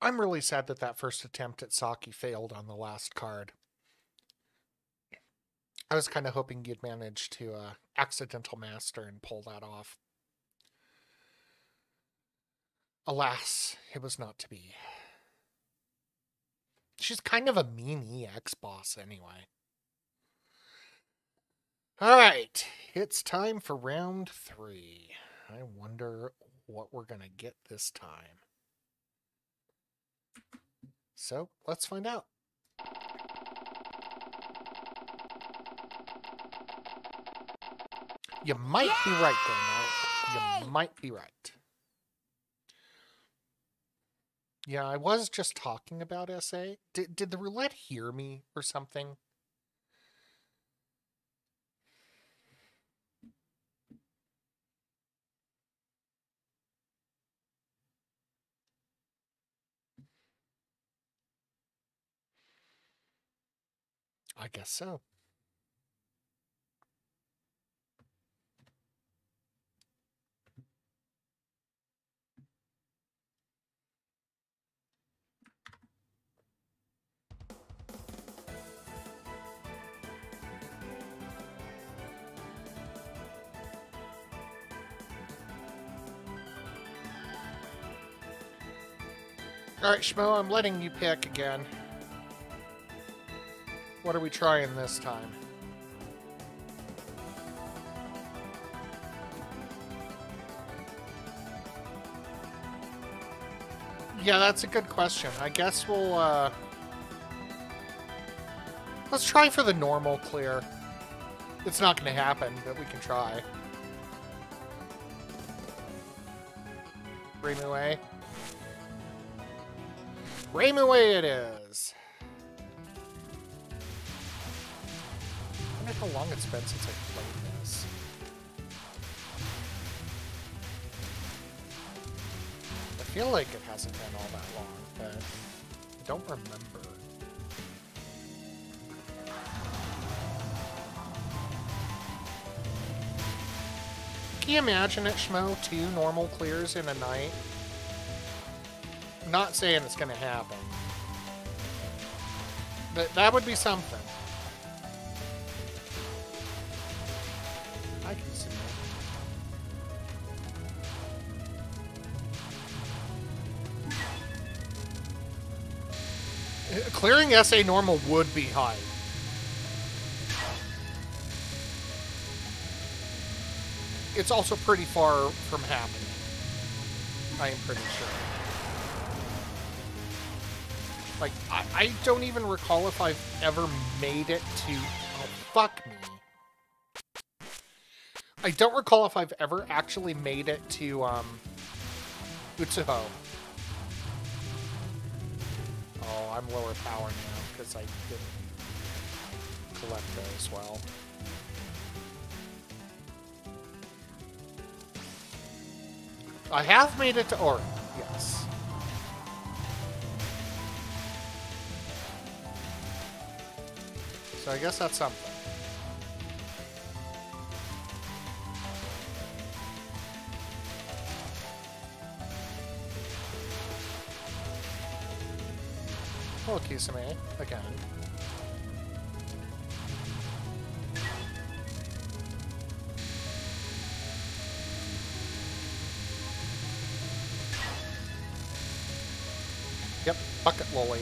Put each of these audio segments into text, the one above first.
I'm really sad that that first attempt at Saki failed on the last card. I was kind of hoping you'd manage to uh, accidental master and pull that off. Alas, it was not to be. She's kind of a mean EX boss anyway. All right, it's time for round three. I wonder what we're going to get this time. So let's find out. You might be right, Glenn. You might be right. Yeah, I was just talking about SA. Did, did the roulette hear me or something? I guess so. All right, Schmo, I'm letting you pick again. What are we trying this time? Yeah, that's a good question. I guess we'll, uh... Let's try for the normal clear. It's not going to happen, but we can try. ReimuA. ReimuA it is! How long it's been since I played this. I feel like it hasn't been all that long, but I don't remember. Can you imagine it, Schmo? Two normal clears in a night? I'm not saying it's going to happen. But that would be something. Clearing SA normal would be high. It's also pretty far from happening. I am pretty sure. Like, I, I don't even recall if I've ever made it to... Oh, fuck me. I don't recall if I've ever actually made it to, um... Utsuho. Oh, I'm lower power now, because I didn't collect those well. I have made it to Orin, yes. So I guess that's something. Hello, Kisume, again. Yep, bucket lolly.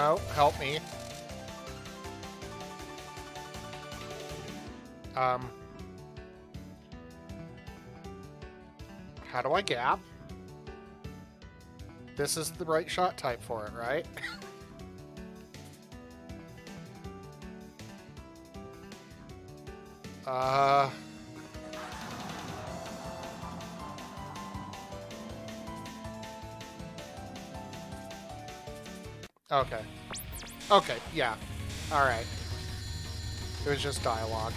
Help me. Um. How do I gap? This is the right shot type for it, right? Uh... Okay. Okay, yeah. Alright. It was just dialogue.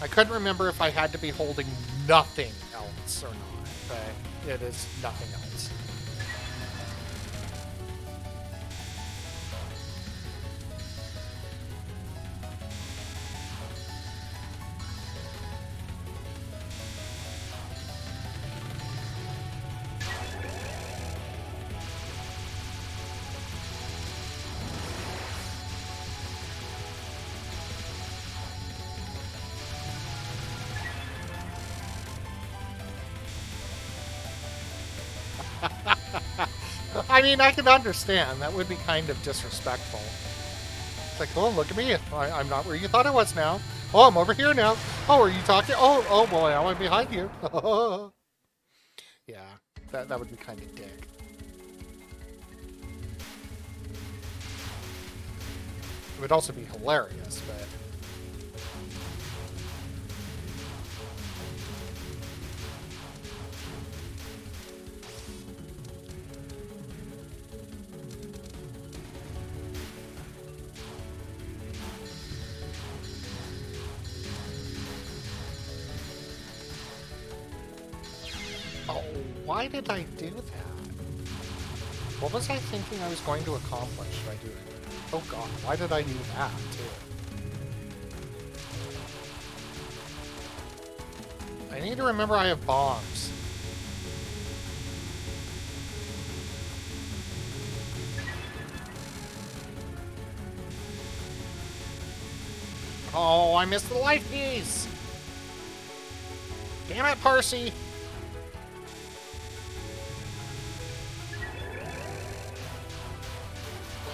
I couldn't remember if I had to be holding nothing else or not, but it is nothing else. I mean, I can understand. That would be kind of disrespectful. It's like, oh, look at me. I, am not where you thought I was now. Oh, I'm over here now. Oh, are you talking? Oh, oh boy, I am behind you. yeah, that, that would be kind of dick. It would also be hilarious, but... Oh, why did I do that? What was I thinking I was going to accomplish by doing it? Oh god, why did I do that, too? I need to remember I have bombs. Oh, I missed the life piece! Damn it, Parsee!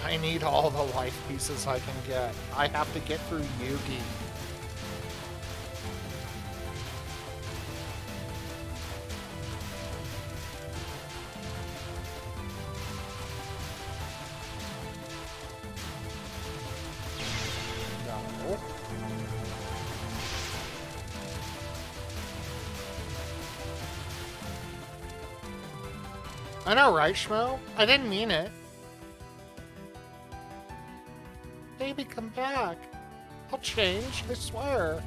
I need all the life pieces I can get. I have to get through Yugi. I know, right, Schmo? I didn't mean it. Back. I'll change, I swear.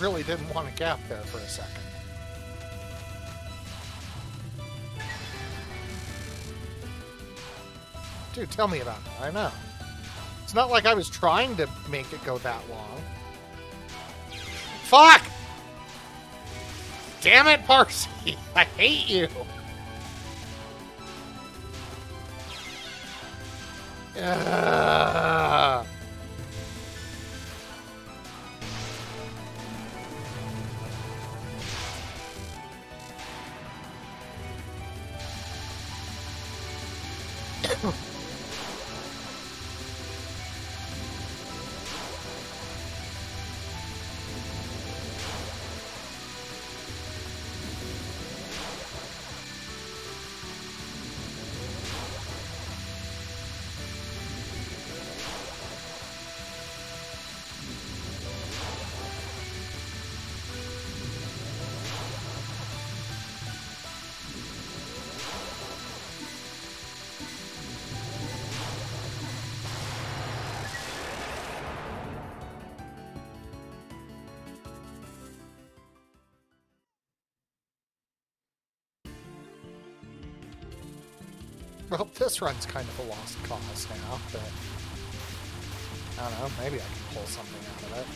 Really didn't want a gap there for a second. Dude, tell me about it. I know. It's not like I was trying to make it go that long. Fuck! Damn it, Parsee! I hate you! Uh... Oh. Well, this run's kind of a lost cause now, but... I don't know, maybe I can pull something out of it.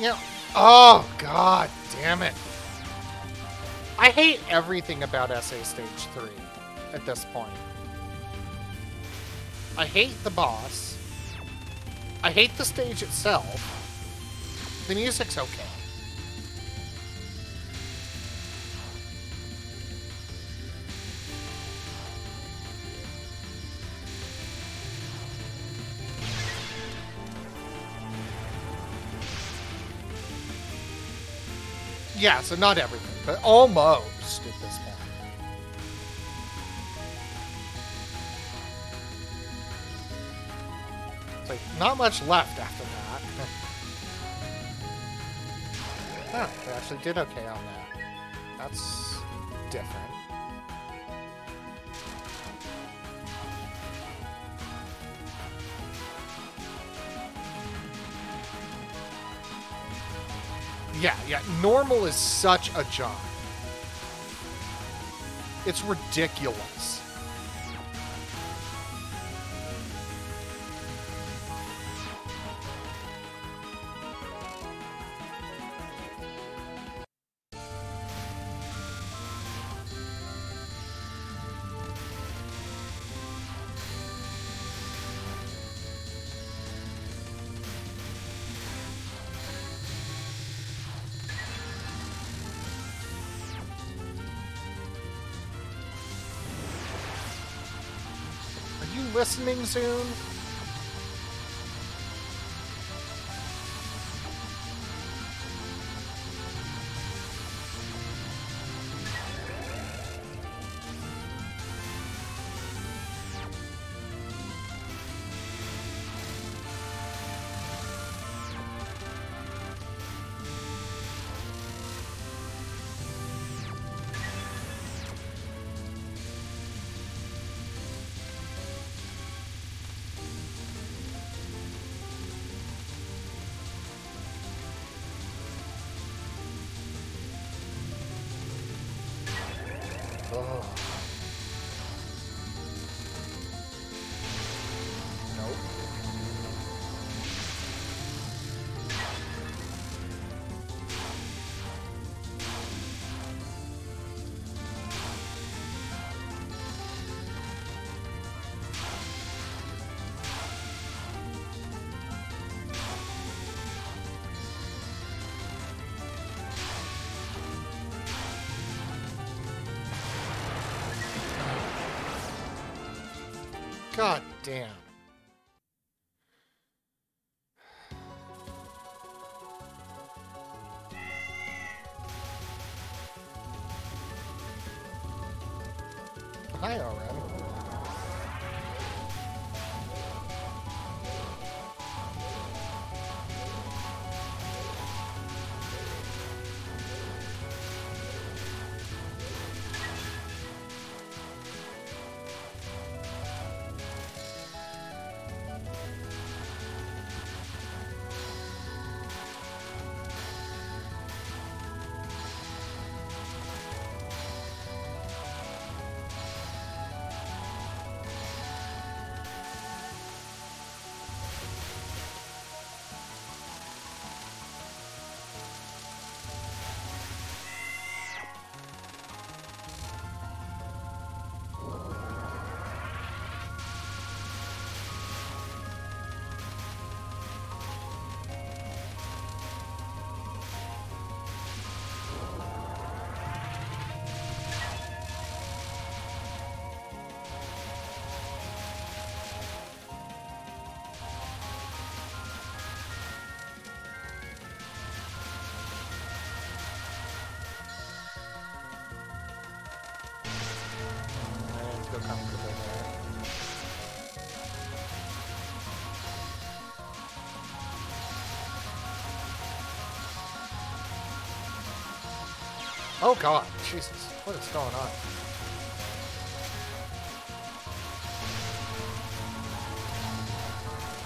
Yeah. Oh, god damn it. I hate everything about SA Stage 3 at this point. I hate the boss. I hate the stage itself. The music's okay. Yeah, so not everything, but almost at this point. It's like not much left after that. huh, they actually did okay on that. That's different. Yeah, yeah. Normal is such a jump. It's ridiculous. Listening, Zune? Oh. God damn. Hi, RM. Oh god, Jesus, what is going on?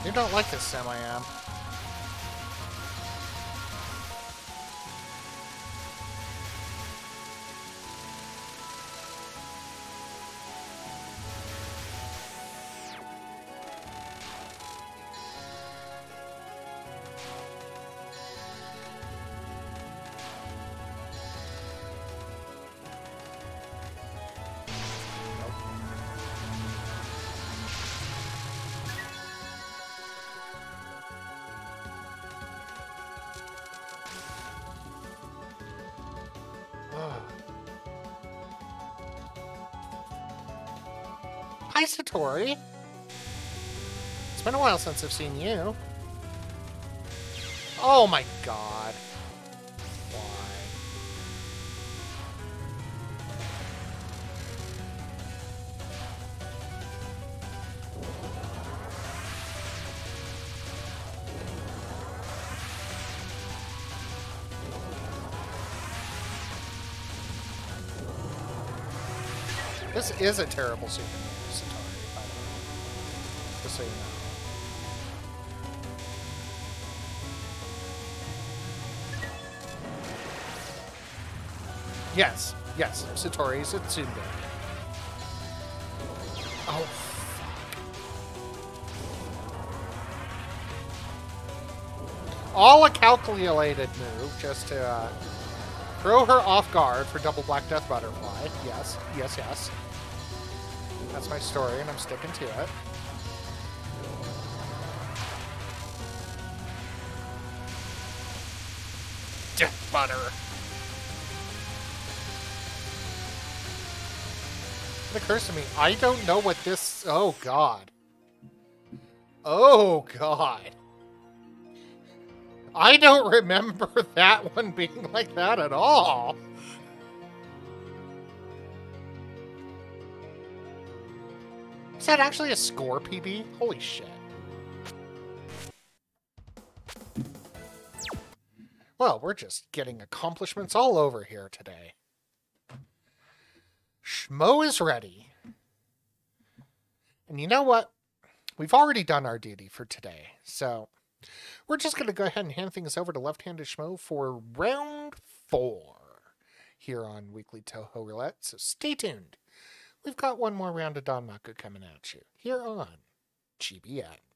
You don't like this, Sam, I am. Hi, Satori. It's been a while since I've seen you. Oh my god. Why? This is a terrible super move, Satori, by the Just so. Yes, yes, Satori's a Tsundere. Oh, fuck. All a calculated move just to uh, throw her off guard for double Black Death Butterfly. Yes, yes, yes. That's my story, and I'm sticking to it. Death Butter. It occurs to me, I don't know what this. Oh, God. Oh, God. I don't remember that one being like that at all. Is that actually a score PB? Holy shit. Well, we're just getting accomplishments all over here today. Schmo is ready. And you know what? We've already done our duty for today. So we're just going to go ahead and hand things over to Left Handed Schmo for round four here on Weekly Touhou Roulette. So stay tuned. We've got one more round of danmaku coming at you here on GBN.